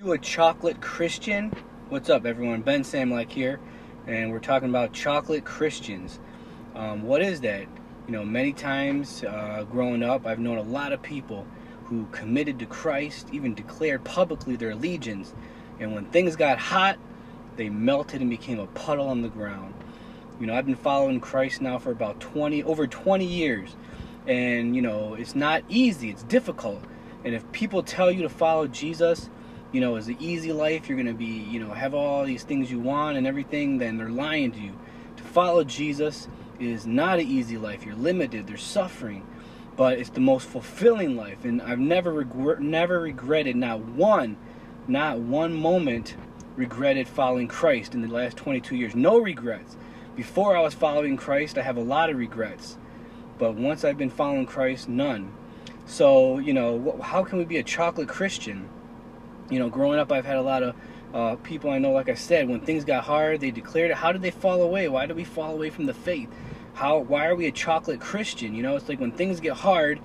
You a chocolate Christian? What's up, everyone? Ben Samulak here, and we're talking about chocolate Christians. Um, what is that? You know, many times uh, growing up, I've known a lot of people who committed to Christ, even declared publicly their allegiance, and when things got hot, they melted and became a puddle on the ground. You know, I've been following Christ now for about 20, over 20 years, and you know, it's not easy, it's difficult. And if people tell you to follow Jesus, you know, is an easy life, you're going to be, you know, have all these things you want and everything, then they're lying to you. To follow Jesus is not an easy life. You're limited, there's suffering, but it's the most fulfilling life. And I've never regret, never regretted not one, not one moment regretted following Christ in the last 22 years. No regrets. Before I was following Christ, I have a lot of regrets. But once I've been following Christ, none. So, you know, how can we be a chocolate Christian? You know, growing up, I've had a lot of uh, people I know, like I said, when things got hard, they declared it. How did they fall away? Why did we fall away from the faith? How? Why are we a chocolate Christian? You know, it's like when things get hard,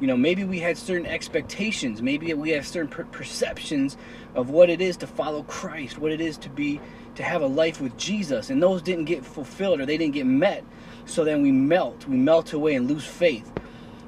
you know, maybe we had certain expectations. Maybe we have certain per- perceptions of what it is to follow Christ, what it is to be, to have a life with Jesus, and those didn't get fulfilled or they didn't get met. So then we melt, we melt away and lose faith.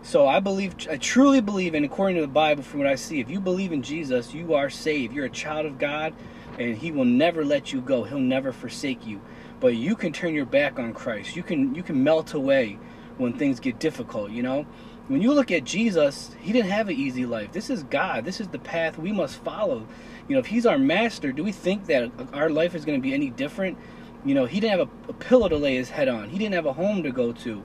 So I believe, I truly believe, and according to the Bible, from what I see, if you believe in Jesus, you are saved. You're a child of God, and He will never let you go. He'll never forsake you. But you can turn your back on Christ. You can you can melt away when things get difficult. You know, when you look at Jesus, He didn't have an easy life. This is God. This is the path we must follow. You know, if He's our master, do we think that our life is going to be any different? You know, He didn't have a, a pillow to lay His head on. He didn't have a home to go to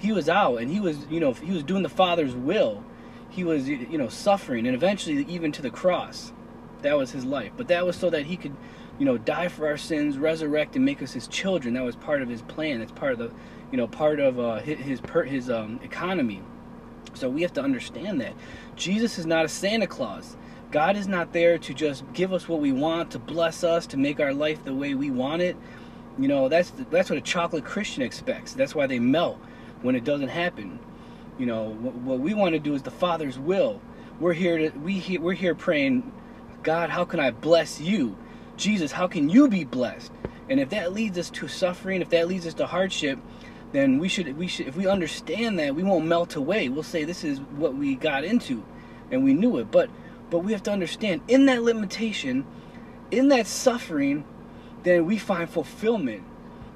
he was out and he was you know he was doing the father's will. He was you know suffering and eventually even to the cross. That was his life. But that was so that he could you know die for our sins resurrect and make us his children. That was part of his plan. That's part of the you know part of uh, his his, his um, economy. So we have to understand that. Jesus is not a santa claus. God is not there to just give us what we want to bless us to make our life the way we want it. You know that's that's what a chocolate christian expects. That's why they melt when it doesn't happen. You know, what, we want to do is the Father's will. We're here to we we're here praying, God, how can I bless you? Jesus, how can you be blessed? And if that leads us to suffering, if that leads us to hardship, then we should we should if we understand that, we won't melt away. We'll say this is what we got into and we knew it. But but we have to understand in that limitation, in that suffering, then we find fulfillment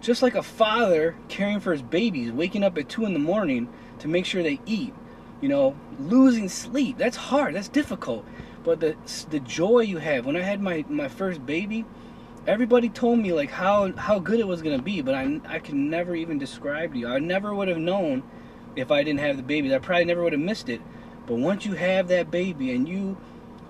just like a father caring for his babies, waking up at 2 in the morning to make sure they eat, you know, losing sleep. That's hard, that's difficult. But the, the joy you have, when I had my, my first baby, everybody told me like how, how good it was going to be, but I, I can never even describe to you. I never would have known if I didn't have the babies. I probably never would have missed it. But once you have that baby and you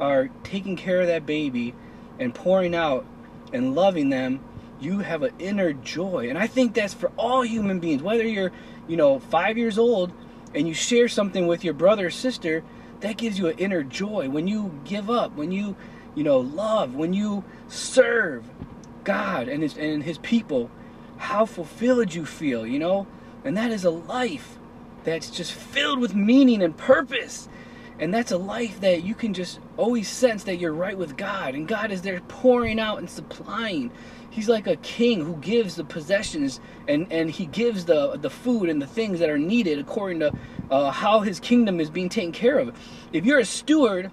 are taking care of that baby and pouring out and loving them you have an inner joy. And I think that's for all human beings, whether you're, you know, five years old and you share something with your brother or sister, that gives you an inner joy. When you give up, when you, you know, love, when you serve God and his and his people, how fulfilled you feel, you know? And that is a life that's just filled with meaning and purpose. And that's a life that you can just always sense that you're right with God. And God is there pouring out and supplying. He's like a king who gives the possessions and, and he gives the, the food and the things that are needed according to uh, how his kingdom is being taken care of. If you're a steward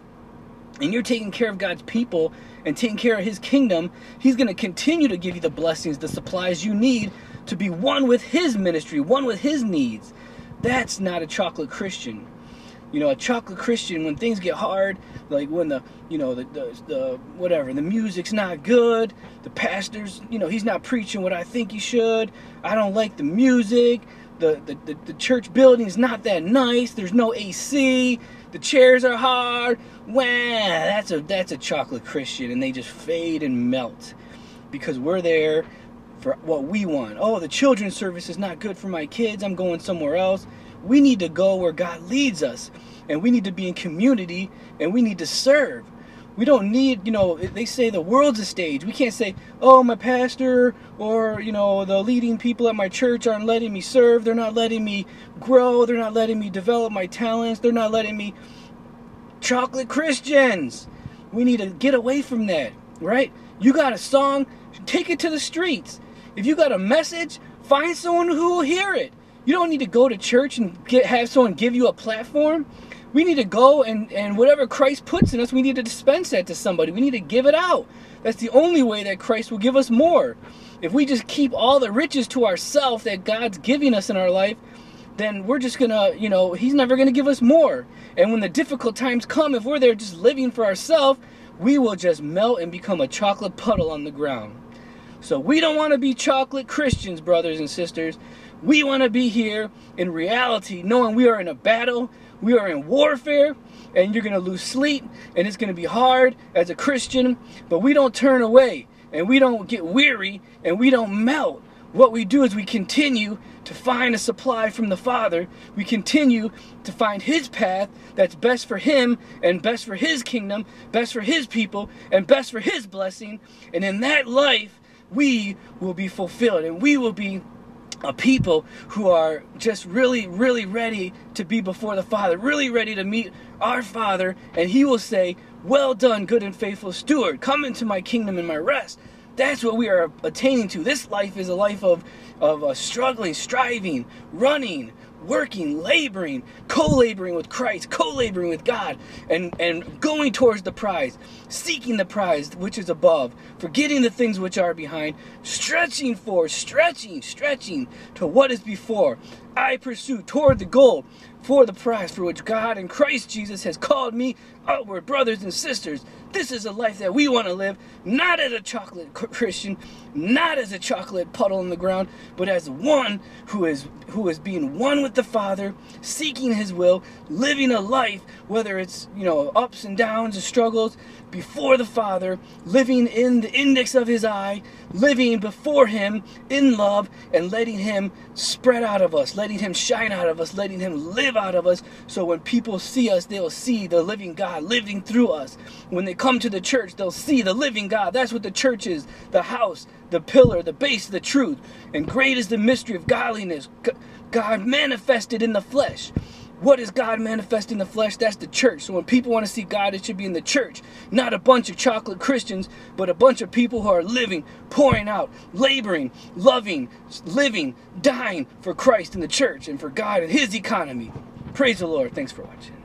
and you're taking care of God's people and taking care of his kingdom, he's going to continue to give you the blessings, the supplies you need to be one with his ministry, one with his needs. That's not a chocolate Christian you know, a chocolate Christian when things get hard, like when the, you know, the, the, the, whatever, the music's not good, the pastor's, you know, he's not preaching what I think he should, I don't like the music, the, the, the, the church building is not that nice, there's no AC, the chairs are hard, wah, that's a, that's a chocolate Christian, and they just fade and melt because we're there for what we want. Oh, the children's service is not good for my kids, I'm going somewhere else we need to go where God leads us. And we need to be in community and we need to serve. We don't need, you know, they say the world's a stage. We can't say, oh, my pastor or, you know, the leading people at my church aren't letting me serve. They're not letting me grow. They're not letting me develop my talents. They're not letting me. Chocolate Christians. We need to get away from that, right? You got a song, take it to the streets. If you got a message, find someone who will hear it. You don't need to go to church and get have someone give you a platform. We need to go and, and whatever Christ puts in us, we need to dispense that to somebody. We need to give it out. That's the only way that Christ will give us more. If we just keep all the riches to ourselves that God's giving us in our life, then we're just gonna, you know, He's never gonna give us more. And when the difficult times come, if we're there just living for ourselves, we will just melt and become a chocolate puddle on the ground. So we don't want to be chocolate Christians, brothers and sisters. We want to be here in reality, knowing we are in a battle, we are in warfare, and you're going to lose sleep, and it's going to be hard as a Christian, but we don't turn away, and we don't get weary, and we don't melt. What we do is we continue to find a supply from the Father. We continue to find His path that's best for Him and best for His kingdom, best for His people, and best for His blessing. And in that life, we will be fulfilled and we will be a people who are just really, really ready to be before the Father, really ready to meet our Father, and He will say, Well done, good and faithful steward, come into my kingdom and my rest. That's what we are attaining to. This life is a life of, of uh, struggling, striving, running, working, laboring, co-laboring with Christ, co-laboring with God, and, and going towards the prize, seeking the prize which is above, forgetting the things which are behind, stretching for, stretching, stretching to what is before. I pursue toward the goal for the prize for which God and Christ Jesus has called me upward, brothers and sisters. This is a life that we want to live, not as a chocolate Christian, not as a chocolate puddle in the ground, but as one who is who is being one with the Father, seeking His will, living a life, whether it's you know ups and downs and struggles, before the Father, living in the index of His eye, living before Him in love, and letting Him spread out of us, letting Him shine out of us, letting Him live out of us. So when people see us, they'll see the living God living through us. When they come to the church, they'll see the living God. That's what the church is the house, the pillar, the base of the truth. And great is the mystery of godliness, God manifested in the flesh. What is God manifest in the flesh? That's the church. So when people want to see God, it should be in the church. Not a bunch of chocolate Christians, but a bunch of people who are living, pouring out, laboring, loving, living, dying for Christ in the church and for God and His economy. Praise the Lord. Thanks for watching.